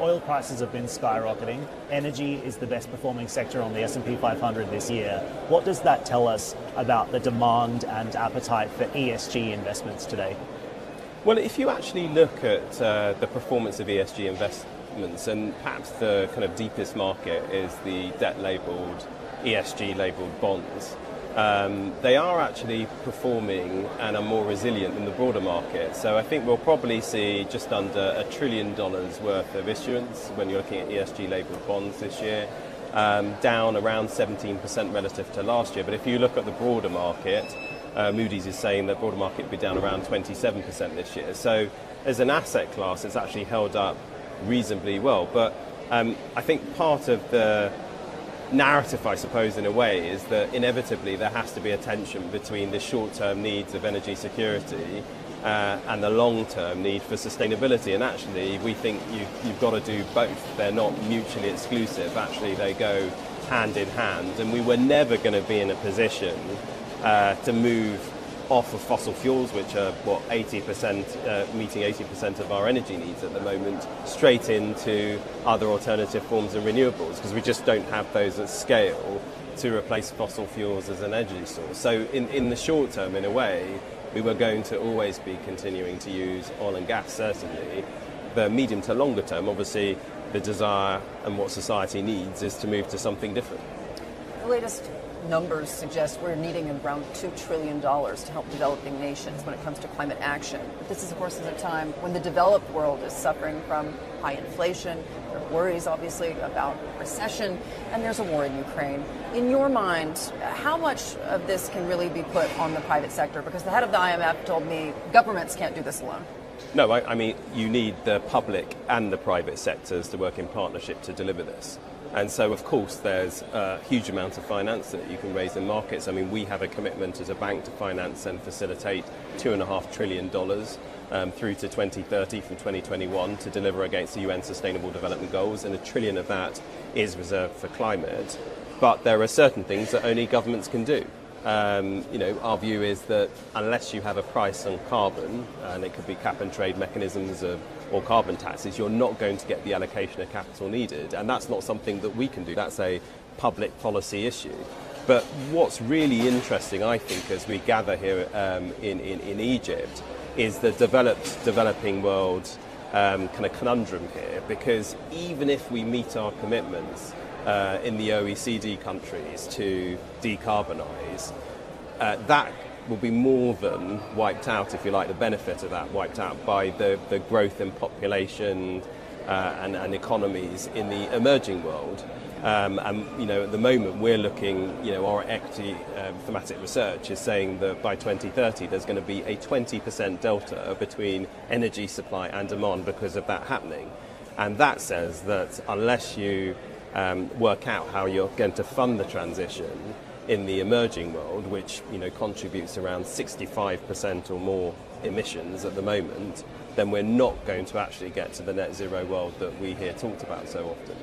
oil prices have been skyrocketing. Energy is the best performing sector on the S&P 500 this year. What does that tell us about the demand and appetite for ESG investments today? Well, if you actually look at uh, the performance of ESG investments, and perhaps the kind of deepest market is the debt labelled, ESG labelled bonds. Um, they are actually performing and are more resilient than the broader market. So I think we'll probably see just under a trillion dollars worth of issuance when you're looking at ESG labelled bonds this year, um, down around 17% relative to last year. But if you look at the broader market, uh, Moody's is saying that broader market will be down around 27% this year. So as an asset class, it's actually held up reasonably well. But um, I think part of the narrative, I suppose, in a way, is that inevitably there has to be a tension between the short-term needs of energy security uh, and the long-term need for sustainability. And actually, we think you, you've got to do both. They're not mutually exclusive. Actually, they go hand in hand. And we were never going to be in a position uh, to move off of fossil fuels, which are what 80% uh, meeting 80% of our energy needs at the moment, straight into other alternative forms of renewables because we just don't have those at scale to replace fossil fuels as an energy source. So in, in the short term, in a way, we were going to always be continuing to use oil and gas, certainly. The medium to longer term, obviously, the desire and what society needs is to move to something different. Numbers suggest we're needing around $2 trillion to help developing nations when it comes to climate action. But this is, of course, is a time when the developed world is suffering from high inflation. There are worries, obviously, about recession, and there's a war in Ukraine. In your mind, how much of this can really be put on the private sector? Because the head of the IMF told me governments can't do this alone. No, I, I mean, you need the public and the private sectors to work in partnership to deliver this. And so, of course, there's a huge amount of finance that you can raise in markets. I mean, we have a commitment as a bank to finance and facilitate $2.5 trillion um, through to 2030 from 2021 to deliver against the UN Sustainable Development Goals, and a trillion of that is reserved for climate. But there are certain things that only governments can do. Um, you know, our view is that unless you have a price on carbon, and it could be cap and trade mechanisms of, or carbon taxes, you're not going to get the allocation of capital needed. And that's not something that we can do. That's a public policy issue. But what's really interesting, I think, as we gather here um, in, in, in, Egypt, is the developed, developing world um, kind of conundrum here. Because even if we meet our commitments, uh, in the OECD countries to decarbonise, uh, that will be more than wiped out, if you like, the benefit of that wiped out by the, the growth in population uh, and, and, economies in the emerging world. Um, and you know, at the moment, we're looking. You know, our equity um, thematic research is saying that by 2030, there's going to be a 20% delta between energy supply and demand because of that happening. And that says that unless you um, work out how you're going to fund the transition in the emerging world, which you know contributes around 65% or more emissions at the moment, then we're not going to actually get to the net zero world that we hear talked about so often.